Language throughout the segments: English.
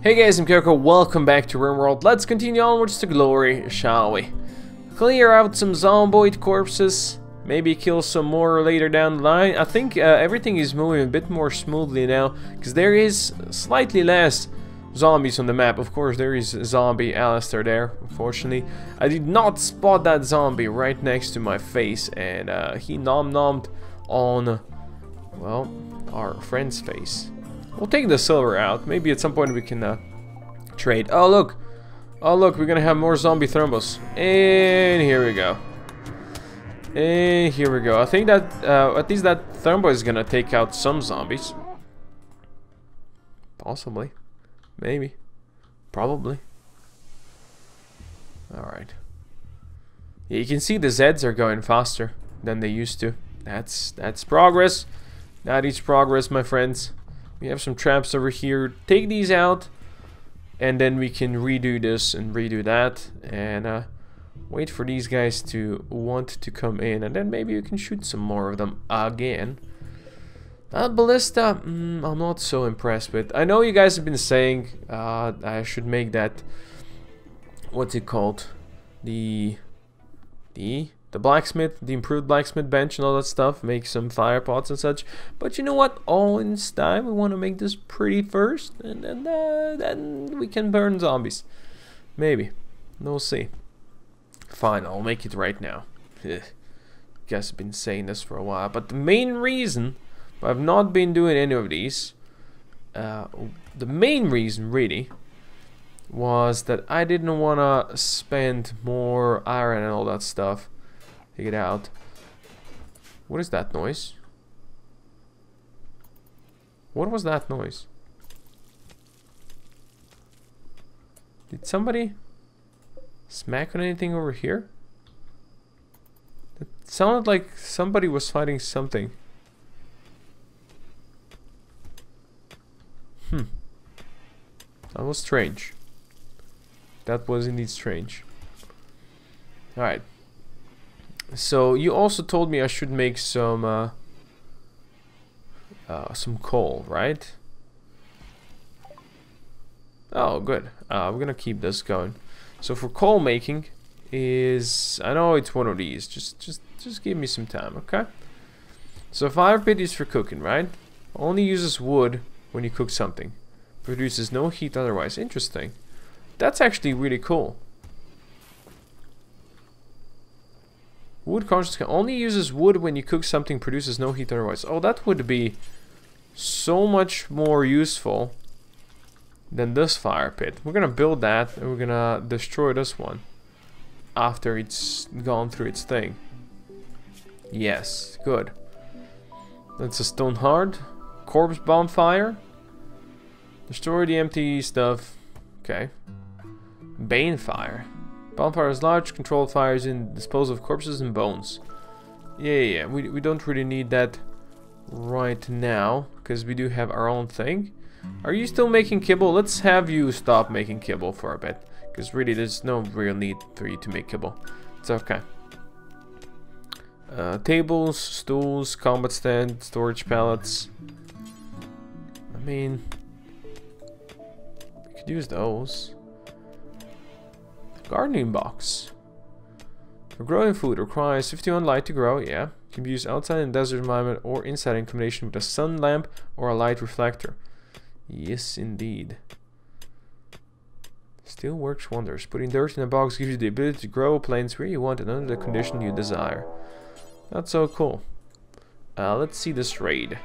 Hey guys, I'm Koko, welcome back to RimWorld. Let's continue onwards to glory, shall we? Clear out some zomboid corpses, maybe kill some more later down the line. I think uh, everything is moving a bit more smoothly now, because there is slightly less zombies on the map. Of course, there is zombie Alistair there, unfortunately. I did not spot that zombie right next to my face, and uh, he nom-nommed on, well, our friend's face. We'll take the silver out. Maybe at some point we can uh, trade. Oh, look. Oh, look. We're going to have more zombie Thrumbos. And here we go. And here we go. I think that uh, at least that Thrumbo is going to take out some zombies. Possibly. Maybe. Probably. Alright. Yeah, you can see the Zeds are going faster than they used to. That's that's progress. That is progress, my friends. We have some traps over here. Take these out. And then we can redo this and redo that. And uh, wait for these guys to want to come in. And then maybe you can shoot some more of them again. That ballista, mm, I'm not so impressed with. I know you guys have been saying uh, I should make that... What's it called? The... The the blacksmith, the improved blacksmith bench and all that stuff, make some fire pots and such. But you know what? All in style, we want to make this pretty first, and then uh, then we can burn zombies. Maybe. We'll see. Fine, I'll make it right now. Guess I've been saying this for a while, but the main reason I've not been doing any of these, uh, the main reason really, was that I didn't want to spend more iron and all that stuff Take it out. What is that noise? What was that noise? Did somebody smack on anything over here? It sounded like somebody was fighting something. Hmm. That was strange. That was indeed strange. Alright. So you also told me I should make some uh, uh, some coal, right? Oh, good. Uh, we're gonna keep this going. So for coal making is I know it's one of these. Just just just give me some time, okay? So fire pit is for cooking, right? Only uses wood when you cook something. Produces no heat otherwise. Interesting. That's actually really cool. Wood conscious only uses wood when you cook something, produces no heat otherwise. Oh, that would be so much more useful than this fire pit. We're gonna build that and we're gonna destroy this one after it's gone through its thing. Yes, good. That's a stone hard. Corpse bonfire. Destroy the empty stuff. Okay. Bane fire. Bonfire is large, controlled fires and dispose of corpses and bones. Yeah, yeah, yeah. We, we don't really need that right now, because we do have our own thing. Are you still making kibble? Let's have you stop making kibble for a bit, because really there's no real need for you to make kibble. It's okay. Uh, tables, stools, combat stand, storage pallets. I mean, we could use those. Gardening box. For growing food requires 51 light to grow, yeah. Can be used outside in desert environment or inside in combination with a sun lamp or a light reflector. Yes, indeed. Still works wonders. Putting dirt in a box gives you the ability to grow plants where you want and under the condition you desire. That's so cool. Uh, let's see this raid.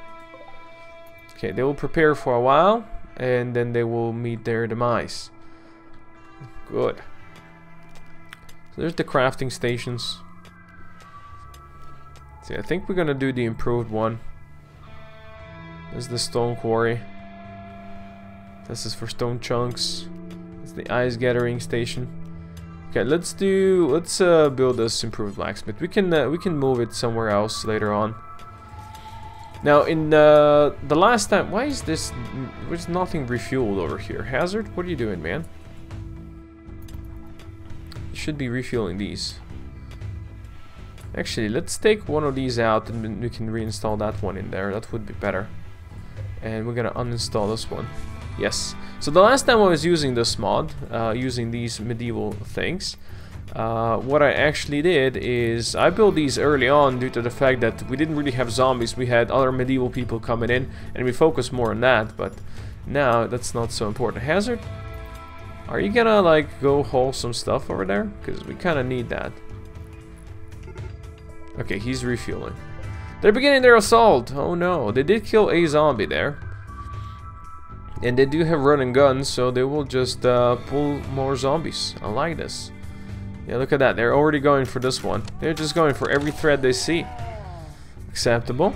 Okay, they will prepare for a while, and then they will meet their demise. Good. So there's the crafting stations. See, I think we're gonna do the improved one. This is the stone quarry. This is for stone chunks. It's the ice gathering station. Okay, let's do let's uh, build this improved blacksmith. We can uh, we can move it somewhere else later on. Now in uh, the last time, why is this? There's nothing refueled over here. Hazard, what are you doing, man? Should be refueling these. Actually, let's take one of these out and we can reinstall that one in there. That would be better. And we're gonna uninstall this one. Yes. So the last time I was using this mod, uh, using these medieval things, uh, what I actually did is I built these early on due to the fact that we didn't really have zombies. We had other medieval people coming in and we focused more on that. But now that's not so important. Hazard, are you gonna like go haul some stuff over there? Because we kind of need that. Okay, he's refueling. They're beginning their assault. Oh no, they did kill a zombie there. And they do have running guns, so they will just uh, pull more zombies. I like this. Yeah, look at that. They're already going for this one. They're just going for every thread they see. Acceptable.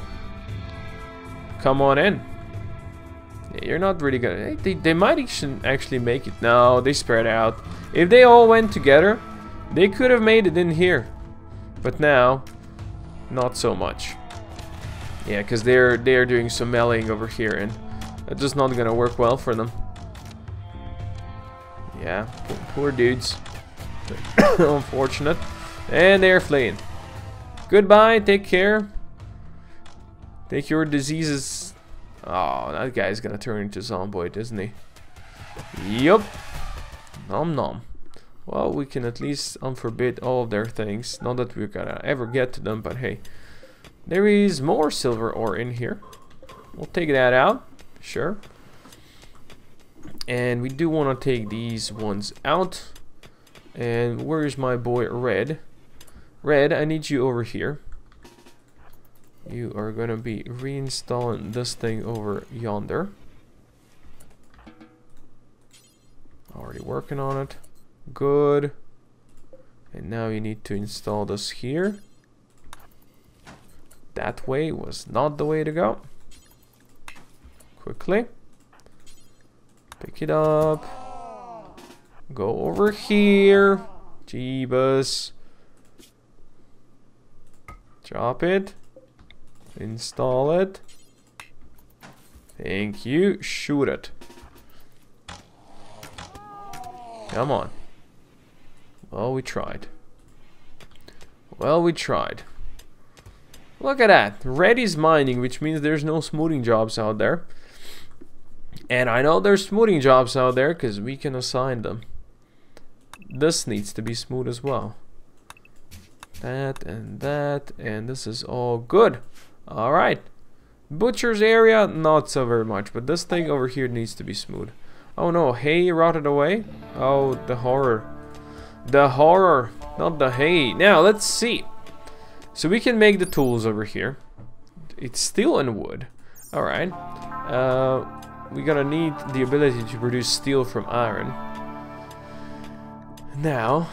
Come on in. You're not really gonna... Eh, they, they might actually make it. No, they spread out. If they all went together, they could have made it in here. But now, not so much. Yeah, because they're they're doing some meleeing over here, and that's just not gonna work well for them. Yeah, poor, poor dudes. Unfortunate. And they're fleeing. Goodbye, take care. Take your diseases. Oh, that guy's gonna turn into Zomboid, isn't he? Yup. Nom nom. Well, we can at least unforbid all of their things. Not that we're gonna ever get to them, but hey. There is more silver ore in here. We'll take that out. Sure. And we do want to take these ones out. And where's my boy Red? Red, I need you over here. You are going to be reinstalling this thing over yonder. Already working on it. Good. And now you need to install this here. That way was not the way to go. Quickly. Pick it up. Go over here. Jeebus. Drop it. Install it. Thank you. Shoot it. Come on. Well, we tried. Well, we tried. Look at that. Red is mining, which means there's no smoothing jobs out there. And I know there's smoothing jobs out there because we can assign them. This needs to be smooth as well. That and that. And this is all good. Alright. Butcher's area, not so very much. But this thing over here needs to be smooth. Oh no, hay rotted away? Oh, the horror. The horror, not the hay. Now, let's see. So we can make the tools over here. It's steel and wood. Alright. Uh, we're gonna need the ability to produce steel from iron. Now,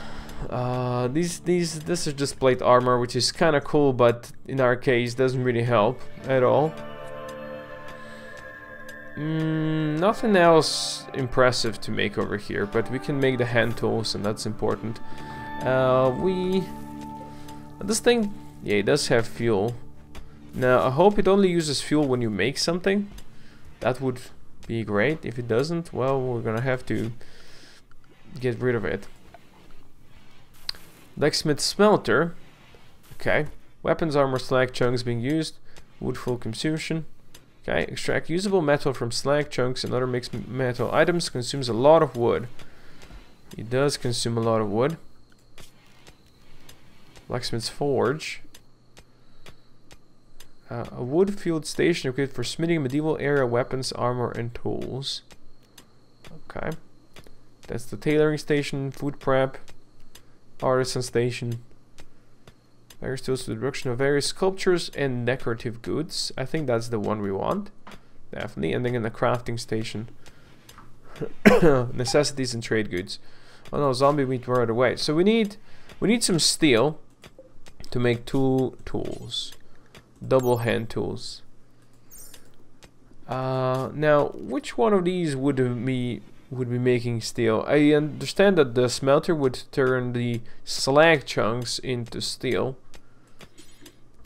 uh, these these this is just plate armor, which is kind of cool, but in our case doesn't really help at all. Mm, nothing else impressive to make over here, but we can make the hand tools, and that's important. Uh, we this thing, yeah, it does have fuel. Now I hope it only uses fuel when you make something. That would be great. If it doesn't, well, we're gonna have to get rid of it. Blacksmith smelter. Okay. Weapons, armor, slag chunks being used. Wood full consumption. Okay. Extract usable metal from slag chunks and other mixed metal items. Consumes a lot of wood. It does consume a lot of wood. Blacksmith's forge. Uh, a wood-fueled station equipped for smithing medieval era weapons, armor, and tools. Okay. That's the tailoring station, food prep, artisan station. Various tools for the production of various sculptures and decorative goods. I think that's the one we want. Definitely. And then in the crafting station. Necessities and trade goods. Oh no, zombie meat right away. So we need we need some steel to make two tools double hand tools. Uh, now, which one of these would be would be making steel? I understand that the smelter would turn the slag chunks into steel,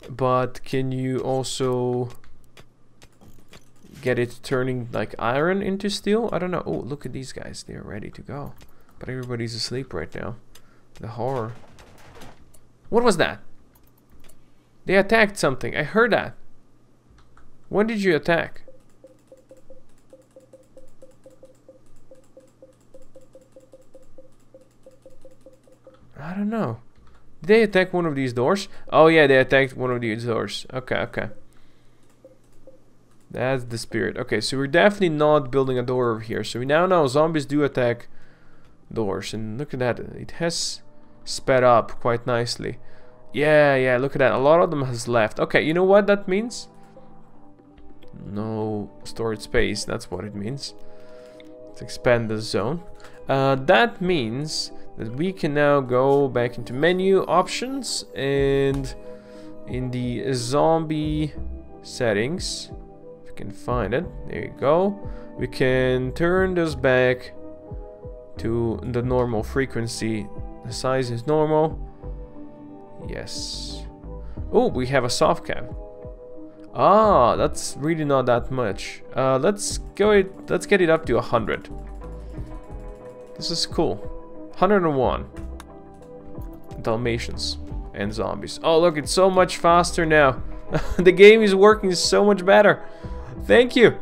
but can you also get it turning like iron into steel? I don't know. Oh, look at these guys; they're ready to go, but everybody's asleep right now. The horror. What was that? They attacked something. I heard that. When did you attack? I don't know. Did they attack one of these doors? Oh yeah, they attacked one of these doors. Okay, okay. That's the spirit. Okay, so we're definitely not building a door over here. So we now know zombies do attack doors. And look at that. It has sped up quite nicely. Yeah, yeah, look at that. A lot of them has left. Okay, you know what that means? No storage space. That's what it means. Let's expand the zone. Uh, that means that we can now go back into menu options and in the zombie settings if you can find it there you go. We can turn this back to the normal frequency. The size is normal. Yes. Oh we have a soft cap ah that's really not that much. Uh, let's go it let's get it up to 100 this is cool 101 Dalmatians and zombies. Oh, look, it's so much faster now. the game is working so much better. Thank you.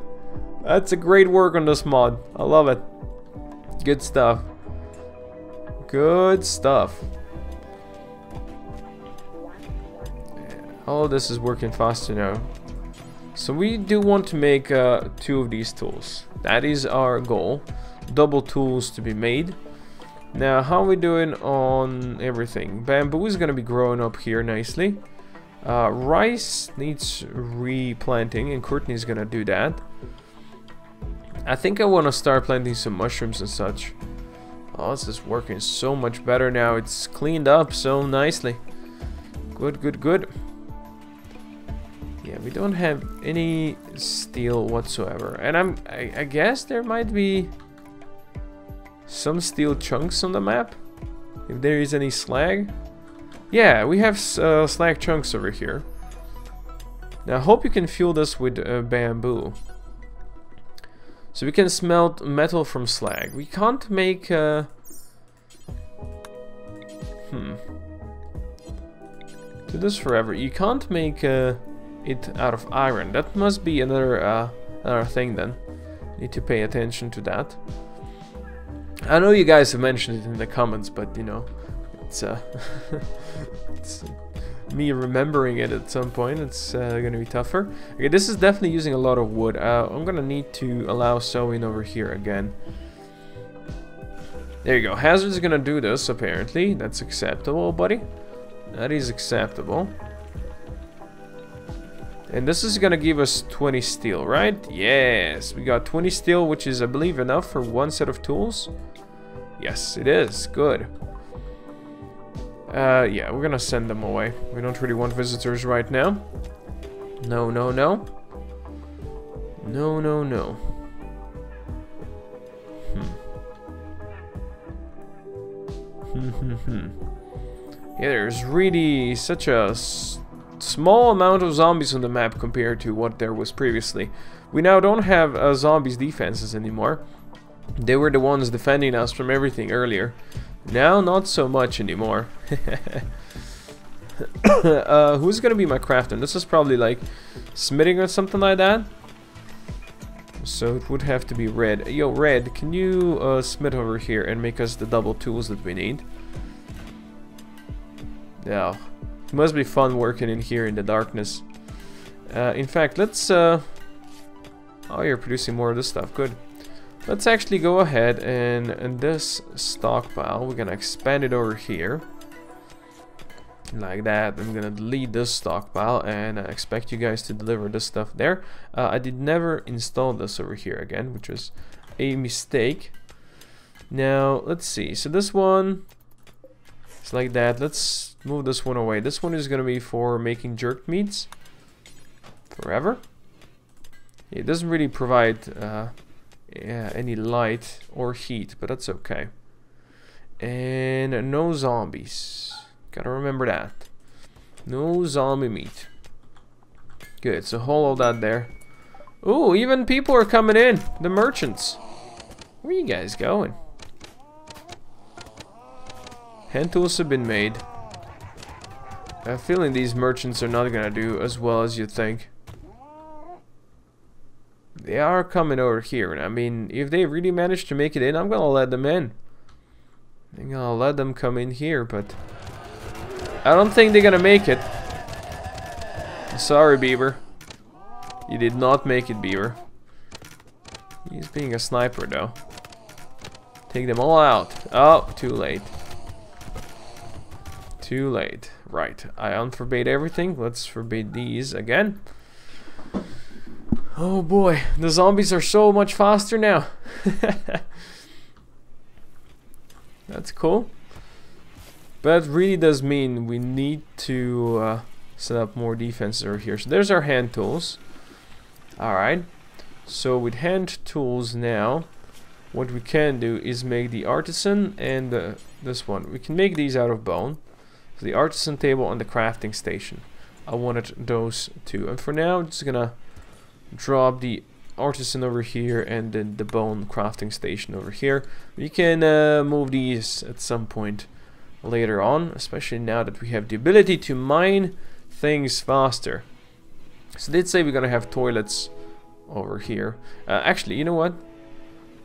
That's a great work on this mod. I love it. Good stuff. Good stuff. All this is working faster now. So we do want to make uh, two of these tools. That is our goal. Double tools to be made. Now, how are we doing on everything? Bamboo is going to be growing up here nicely. Uh, rice needs replanting, and Courtney's going to do that. I think I want to start planting some mushrooms and such. Oh, this is working so much better now. It's cleaned up so nicely. Good, good, good. Yeah, we don't have any steel whatsoever. And I'm, I, I guess there might be some steel chunks on the map. If there is any slag. Yeah, we have uh, slag chunks over here. Now I hope you can fuel this with uh, bamboo. So we can smelt metal from slag. We can't make... Uh... Hmm. Do this forever. You can't make uh, it out of iron. That must be another, uh, another thing then. Need to pay attention to that. I know you guys have mentioned it in the comments, but you know, it's uh, it's me remembering it at some point. It's uh, gonna be tougher. Okay, this is definitely using a lot of wood. Uh, I'm gonna need to allow sewing over here again. There you go. Hazard's gonna do this apparently. That's acceptable, buddy. That is acceptable. And this is gonna give us 20 steel, right? Yes, we got 20 steel, which is, I believe, enough for one set of tools. Yes, it is. Good. Uh, yeah, we're gonna send them away. We don't really want visitors right now. No, no, no. No, no, no. Hmm. Hmm, hmm, yeah, there's really such a small amount of zombies on the map compared to what there was previously. We now don't have uh, zombies defenses anymore. They were the ones defending us from everything earlier. Now, not so much anymore. uh, who's gonna be my crafter? This is probably like smithing or something like that. So it would have to be red. Yo, red, can you uh, smith over here and make us the double tools that we need? Yeah, it must be fun working in here in the darkness. Uh, in fact, let's... Uh... Oh, you're producing more of this stuff. Good. Let's actually go ahead and, and this stockpile, we're gonna expand it over here. Like that. I'm gonna delete this stockpile and I expect you guys to deliver this stuff there. Uh, I did never install this over here again, which was a mistake. Now, let's see. So this one, it's like that. Let's move this one away. This one is gonna be for making jerk meats forever. It doesn't really provide uh, yeah, any light or heat, but that's okay. And no zombies. Gotta remember that. No zombie meat. Good, so hold all that there. Ooh, even people are coming in. The merchants. Where you guys going? Hand tools have been made. I have a feeling these merchants are not gonna do as well as you think. They are coming over here. I mean, if they really manage to make it in, I'm gonna let them in. I'm gonna let them come in here, but I don't think they're gonna make it. Sorry, Beaver. You did not make it, Beaver. He's being a sniper, though. Take them all out. Oh, too late. Too late. Right. I unforbade everything. Let's forbid these again. Oh boy, the zombies are so much faster now. That's cool. But that really does mean we need to uh, set up more defenses over here. So there's our hand tools. Alright. So with hand tools now, what we can do is make the artisan and uh, this one. We can make these out of bone. So the artisan table and the crafting station. I wanted those two. And for now, I'm just gonna drop the artisan over here and then the bone crafting station over here. We can uh, move these at some point later on, especially now that we have the ability to mine things faster. So let's say we're gonna have toilets over here. Uh, actually, you know what?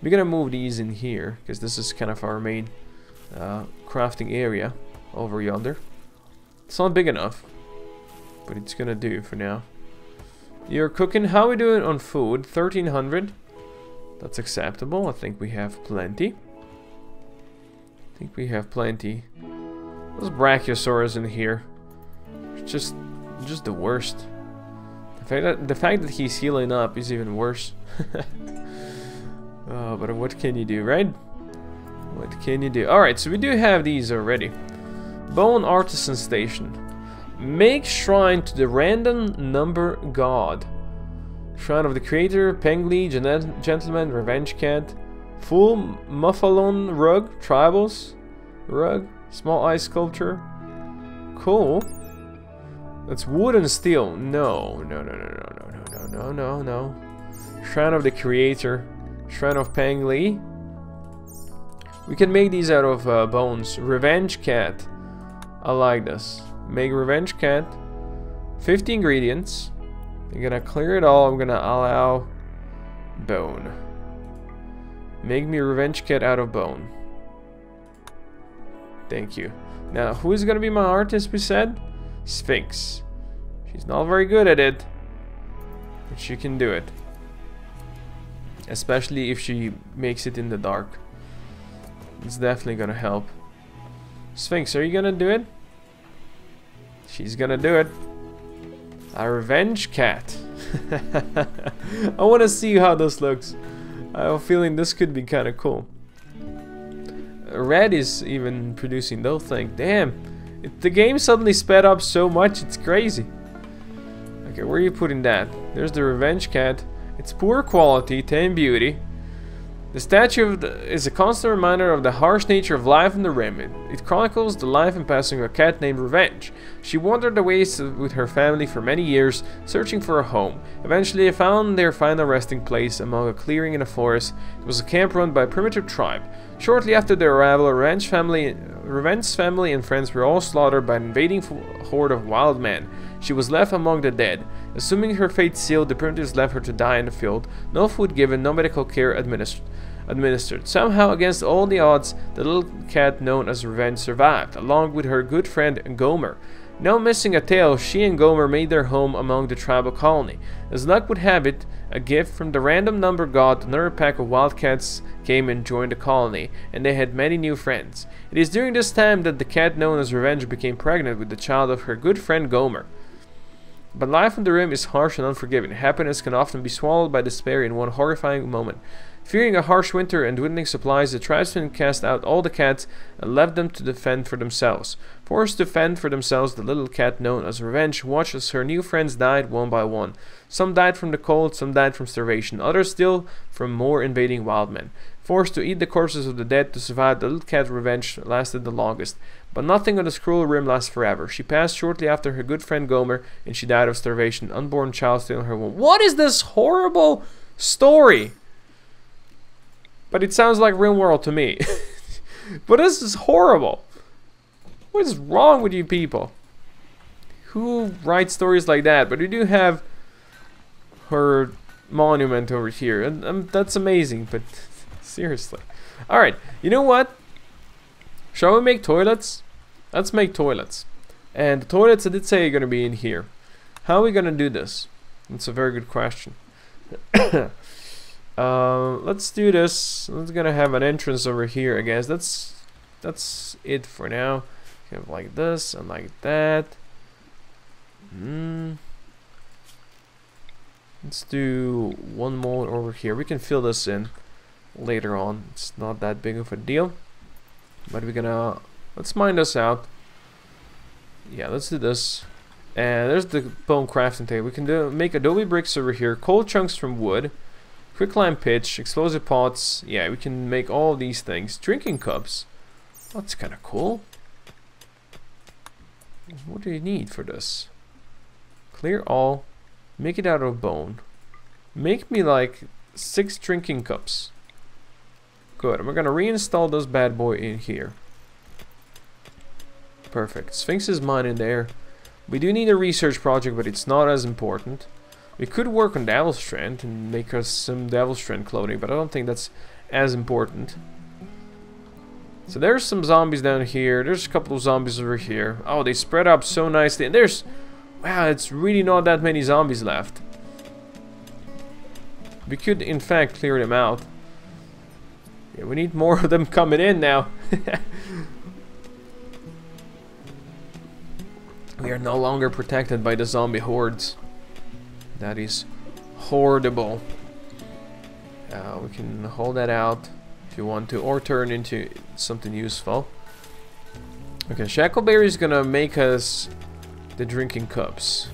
We're gonna move these in here because this is kind of our main uh, crafting area over yonder. It's not big enough, but it's gonna do for now. You're cooking. How we doing on food? 1300. That's acceptable. I think we have plenty. I think we have plenty. Those Brachiosaurus in here. Just, just the worst. The fact that, the fact that he's healing up is even worse. oh, but what can you do, right? What can you do? Alright, so we do have these already. Bone Artisan Station. Make shrine to the random number god. Shrine of the Creator, Pengli, Gentleman, Revenge Cat, Full Muffalo Rug, Tribals, Rug, Small Ice Sculpture. Cool. That's wood and steel. No, no, no, no, no, no, no, no, no, no. Shrine of the Creator, Shrine of Pengli. We can make these out of uh, bones. Revenge Cat. I like this. Make Revenge Cat. 50 ingredients. I'm gonna clear it all. I'm gonna allow bone. Make me Revenge Cat out of bone. Thank you. Now, who is gonna be my artist, we said? Sphinx. She's not very good at it. But she can do it. Especially if she makes it in the dark. It's definitely gonna help. Sphinx, are you gonna do it? She's gonna do it. A revenge cat. I wanna see how this looks. I have a feeling this could be kinda cool. Red is even producing those things. Damn. It, the game suddenly sped up so much, it's crazy. Okay, where are you putting that? There's the revenge cat. It's poor quality, 10 beauty. The statue the, is a constant reminder of the harsh nature of life in the Rim. It, it, chronicles the life and passing of a cat named Revenge. She wandered wastes with her family for many years, searching for a home. Eventually, they found their final resting place among a clearing in a forest. It was a camp run by a primitive tribe. Shortly after their arrival, Revenge family, Revenge's family and friends were all slaughtered by an invading horde of wild men. She was left among the dead. Assuming her fate sealed, the primitives left her to die in the field. No food given, no medical care administered administered. Somehow, against all the odds, the little cat known as Revenge survived, along with her good friend Gomer. Now missing a tail, she and Gomer made their home among the tribal colony. As luck would have it, a gift from the random number god, another pack of wildcats came and joined the colony, and they had many new friends. It is during this time that the cat known as Revenge became pregnant with the child of her good friend Gomer. But life on the rim is harsh and unforgiving. Happiness can often be swallowed by despair in one horrifying moment. Fearing a harsh winter and dwindling supplies, the tribesmen cast out all the cats and left them to defend for themselves. Forced to fend for themselves, the little cat known as Revenge watched as her new friends died one by one. Some died from the cold, some died from starvation, others still from more invading wild men. Forced to eat the corpses of the dead to survive, the little cat Revenge lasted the longest. But nothing on this cruel rim lasts forever. She passed shortly after her good friend Gomer, and she died of starvation, unborn child still in her womb. What is this horrible story? But it sounds like RimWorld to me. but this is horrible. What is wrong with you people? Who writes stories like that? But we do have her monument over here. And um, that's amazing, but seriously. Alright, you know what? Shall we make toilets? Let's make toilets. And the toilets I did say are going to be in here. How are we going to do this? That's a very good question. uh, let's do this. Let's gonna have an entrance over here, I guess. That's that's it for now. Like this and like that. Mm. Let's do one more over here. We can fill this in later on. It's not that big of a deal. But we're gonna let's mine this out. Yeah, let's do this. And there's the bone crafting table. We can do make adobe bricks over here, coal chunks from wood, quicklime pitch, explosive pots. Yeah, we can make all these things. Drinking cups. That's kind of cool. What do you need for this? Clear all. Make it out of bone. Make me like six drinking cups. Good. We're gonna reinstall this bad boy in here. Perfect. Sphinx is mine in there. We do need a research project, but it's not as important. We could work on Devil Strand and make us some Devil Strand clothing, but I don't think that's as important. So there's some zombies down here. There's a couple of zombies over here. Oh, they spread up so nicely. And there's... Wow, it's really not that many zombies left. We could, in fact, clear them out. Yeah, we need more of them coming in now. We are no longer protected by the zombie hordes. That is horrible. Uh, we can hold that out if you want to, or turn into something useful. Okay, Shackleberry is gonna make us the drinking cups.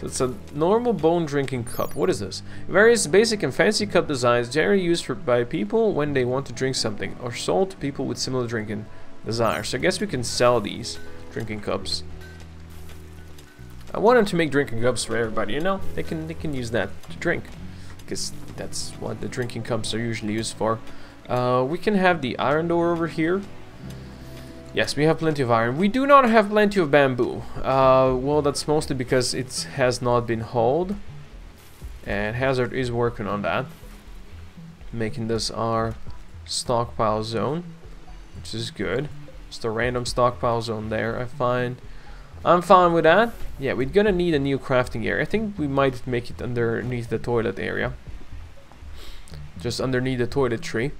So it's a normal bone drinking cup. What is this? Various basic and fancy cup designs generally used for, by people when they want to drink something, or sold to people with similar drinking desire. So I guess we can sell these drinking cups. I wanted to make drinking cups for everybody, you know? They can they can use that to drink. Because that's what the drinking cups are usually used for. Uh, we can have the iron door over here. Yes, we have plenty of iron. We do not have plenty of bamboo. Uh, well, that's mostly because it has not been hauled. And Hazard is working on that. Making this our stockpile zone which is good. Just a random stockpile zone there, I find. I'm fine with that. Yeah, we're gonna need a new crafting area. I think we might make it underneath the toilet area. Just underneath the toilet tree.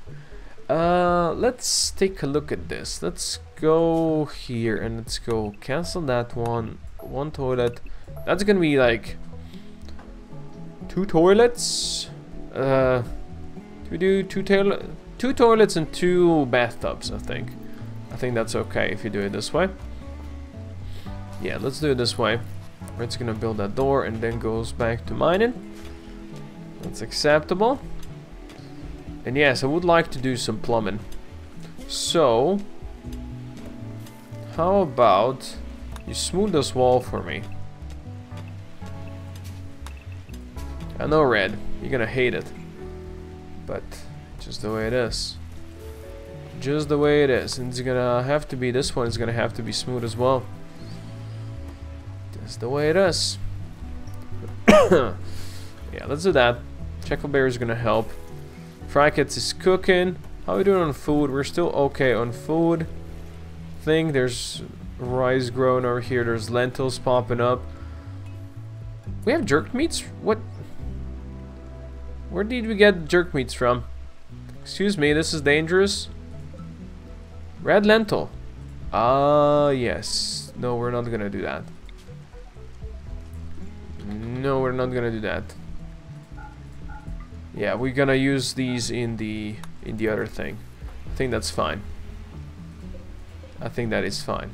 Uh, let's take a look at this. Let's go here and let's go cancel that one. One toilet. That's gonna be like two toilets. Uh, we do two toilet Two toilets and two bathtubs, I think. I think that's okay if you do it this way. Yeah, let's do it this way. It's gonna build that door and then goes back to mining. That's acceptable. And yes, I would like to do some plumbing. So, how about you smooth this wall for me? I know, Red, you're gonna hate it. But just the way it is. Just the way it is. And it's gonna have to be, this one is gonna have to be smooth as well. Just the way it is. yeah, let's do that. Chuckleberry is gonna help. Frykets is cooking. How are we doing on food? We're still okay on food. Thing, there's rice growing over here. There's lentils popping up. We have jerk meats? What? Where did we get jerk meats from? Excuse me, this is dangerous. Red lentil. Ah, uh, yes. No, we're not gonna do that. No, we're not gonna do that. Yeah, we're gonna use these in the in the other thing. I think that's fine. I think that is fine.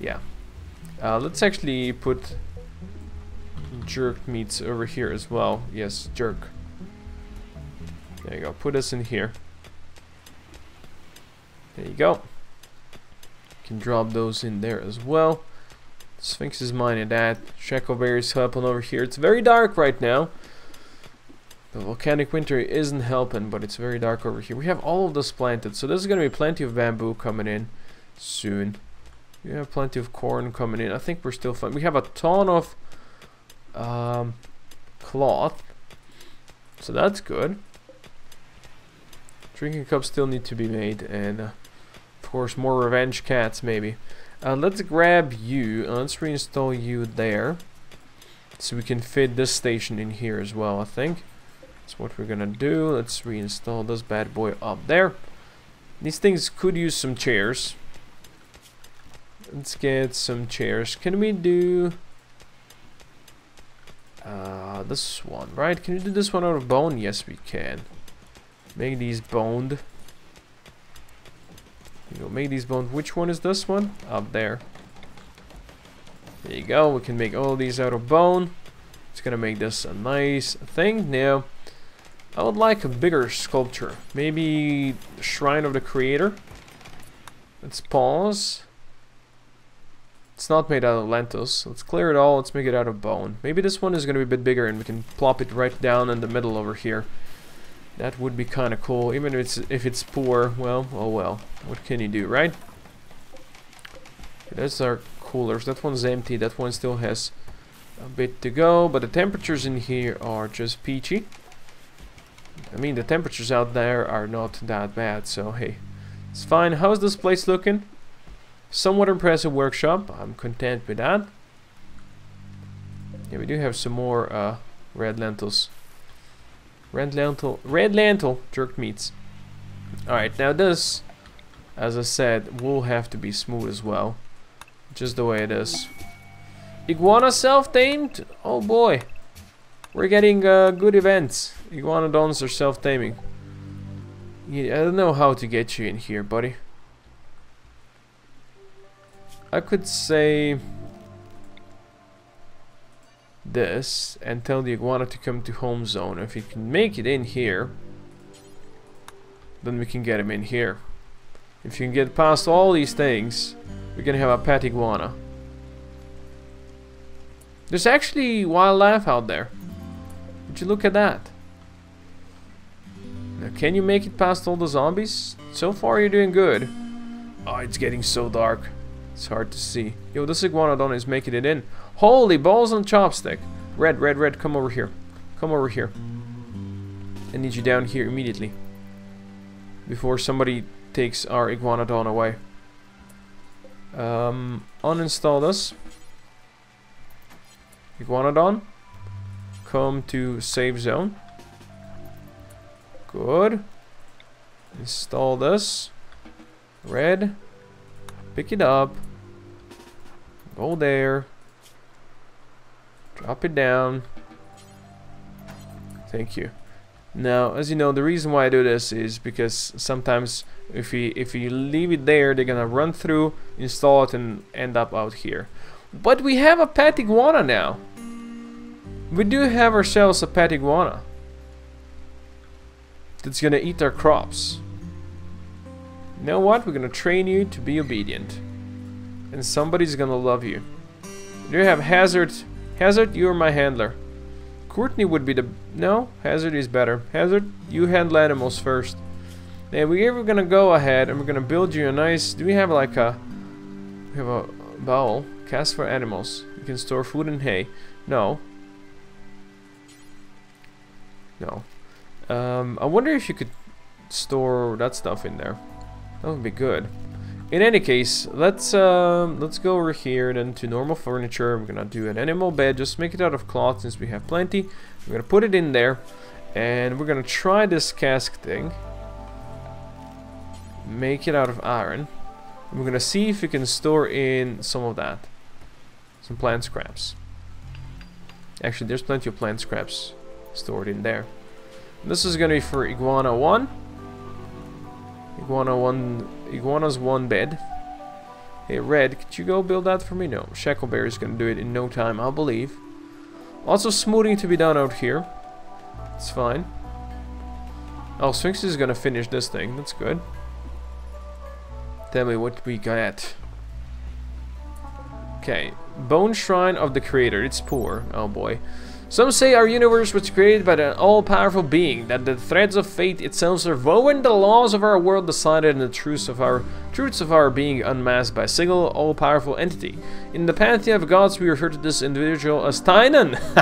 Yeah. Uh, let's actually put jerk meats over here as well. Yes, jerk. There you go. Put us in here. There you go. Can drop those in there as well. Sphinx is mine mining that. Shackleberry's helping over here. It's very dark right now. The volcanic winter isn't helping, but it's very dark over here. We have all of this planted, so there's going to be plenty of bamboo coming in soon. We have plenty of corn coming in. I think we're still fine. We have a ton of um, cloth, so that's good. Drinking cups still need to be made, and uh, of course more revenge cats maybe. Uh, let's grab you, let's reinstall you there. So we can fit this station in here as well, I think. That's what we're gonna do. Let's reinstall this bad boy up there. These things could use some chairs. Let's get some chairs. Can we do... Uh, this one, right? Can we do this one out of bone? Yes, we can. Make these boned. You know, make these boned. Which one is this one? Up there. There you go. We can make all these out of bone. It's gonna make this a nice thing. Now, I would like a bigger sculpture. Maybe Shrine of the Creator. Let's pause. It's not made out of lentils. Let's clear it all. Let's make it out of bone. Maybe this one is going to be a bit bigger and we can plop it right down in the middle over here. That would be kind of cool. Even if it's, if it's poor, well, oh well. What can you do, right? That's our coolers. That one's empty. That one still has a bit to go. But the temperatures in here are just peachy. I mean, the temperatures out there are not that bad. So, hey, it's fine. How's this place looking? Somewhat impressive workshop. I'm content with that. Yeah, we do have some more uh, red lentils. Red lentil, red lentil jerked meats. Alright, now this, as I said, will have to be smooth as well. Just the way it is. Iguana self-tamed? Oh boy. We're getting uh, good events. Iguanodons are self-taming. I don't know how to get you in here, buddy. I could say this and tell the iguana to come to home zone. If he can make it in here, then we can get him in here. If you can get past all these things, we can have a pet iguana. There's actually wildlife out there. Would you look at that? Now, can you make it past all the zombies? So far you're doing good. Oh, it's getting so dark. It's hard to see. Yo, this iguanodon is making it in. Holy balls on chopstick. Red, red, red, come over here. Come over here. I need you down here immediately. Before somebody takes our iguanodon away. Um, uninstall this. Iguanodon. Come to save zone. Good. Install this. Red. Pick it up. Go there. Drop it down. Thank you. Now, as you know, the reason why I do this is because sometimes if you if you leave it there, they're gonna run through, install it, and end up out here. But we have a pet iguana now. We do have ourselves a pet iguana that's gonna eat our crops. You know what? We're gonna train you to be obedient and somebody's gonna love you. Do you have Hazard. Hazard, you're my handler. Courtney would be the... No, Hazard is better. Hazard, you handle animals first. And we're gonna go ahead and we're gonna build you a nice... Do we have like a... We have a bowl. Cast for animals. You can store food and hay. No. No. Um, I wonder if you could store that stuff in there. That would be good. In any case, let's uh, let's go over here then to normal furniture. We're gonna do an animal bed, just make it out of cloth since we have plenty. We're gonna put it in there, and we're gonna try this cask thing. Make it out of iron. We're gonna see if we can store in some of that, some plant scraps. Actually, there's plenty of plant scraps stored in there. This is gonna be for iguana one. Iguana one Iguana's one bed. Hey, Red, could you go build that for me? No, Shackleberry is to do it in no time, I believe. Also, smoothing to be done out here. It's fine. Oh, Sphinx is to finish this thing. That's good. Tell me what we got. Okay. Bone Shrine of the Creator. It's poor. Oh, boy. Some say our universe was created by an all-powerful being, that the threads of fate itself are woven, the laws of our world decided, and the truths of our truths of our being unmasked by a single all-powerful entity. In the pantheon of gods, we refer to this individual as Tynan.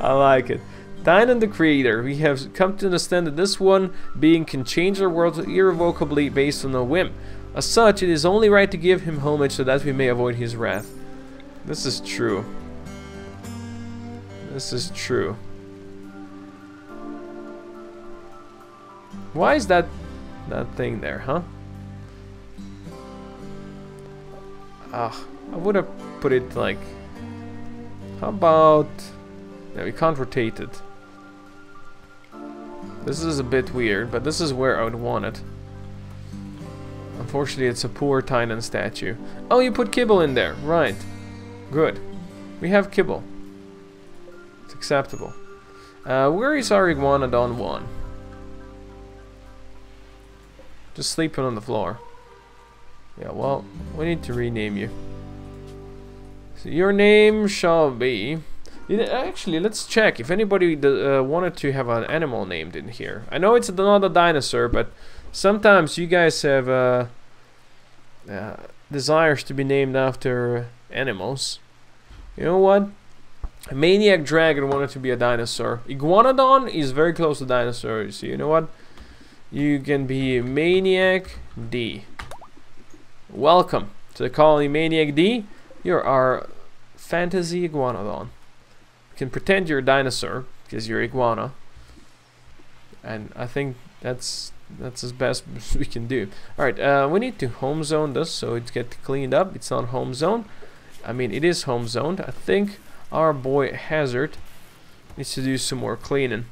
I like it. Tynan the Creator. We have come to understand that this one being can change our world irrevocably based on a whim. As such, it is only right to give him homage so that we may avoid his wrath. This is true. This is true. Why is that that thing there, huh? Ah, I would have put it like... How about... Yeah, we can't rotate it. This is a bit weird, but this is where I would want it. Unfortunately, it's a poor Tynan statue. Oh, you put Kibble in there. Right. Good. We have Kibble. Acceptable. Uh, where is our Iguanodon Juan? Just sleeping on the floor. Yeah, well, we need to rename you. So your name shall be... Actually, let's check if anybody uh, wanted to have an animal named in here. I know it's not a dinosaur, but sometimes you guys have uh, uh, desires to be named after animals. You know what? Maniac Dragon wanted to be a dinosaur. Iguanodon is very close to dinosaurs. So you know what? You can be Maniac D. Welcome to the colony Maniac D. You're our fantasy iguanodon You can pretend you're a dinosaur because you're iguana. And I think that's that's as best we can do. Alright, uh, we need to home zone this so it gets cleaned up. It's not home zone. I mean, it is home zoned. I think our boy Hazard needs to do some more cleaning.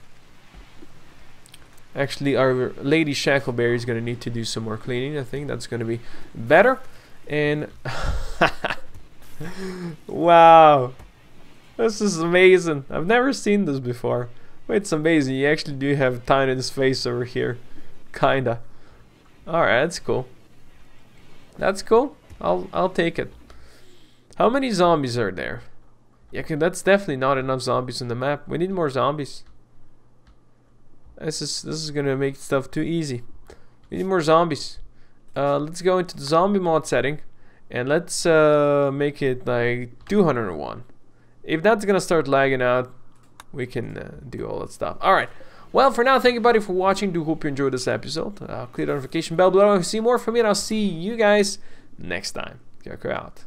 Actually, our Lady Shackleberry is going to need to do some more cleaning. I think that's going to be better. And... wow. This is amazing. I've never seen this before. But it's amazing. You actually do have Tynan's face over here. Kinda. Alright, that's cool. That's cool. I'll I'll take it. How many zombies are there? Yeah, that's definitely not enough zombies on the map. We need more zombies. This is this is gonna make stuff too easy. We need more zombies. Uh, let's go into the zombie mod setting and let's uh, make it like 201 if that's gonna start lagging out, we can uh, do all that stuff. All right. Well, for now, thank you, buddy, for watching. Do hope you enjoyed this episode. Uh, click the notification bell below to see more from me, and I'll see you guys next time. Koko out.